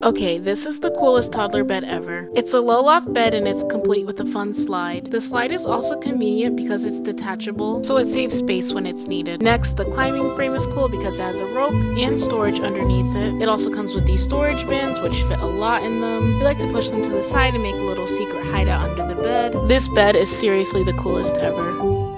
Okay, this is the coolest toddler bed ever. It's a low loft bed and it's complete with a fun slide. The slide is also convenient because it's detachable, so it saves space when it's needed. Next, the climbing frame is cool because it has a rope and storage underneath it. It also comes with these storage bins, which fit a lot in them. We like to push them to the side and make a little secret hideout under the bed. This bed is seriously the coolest ever.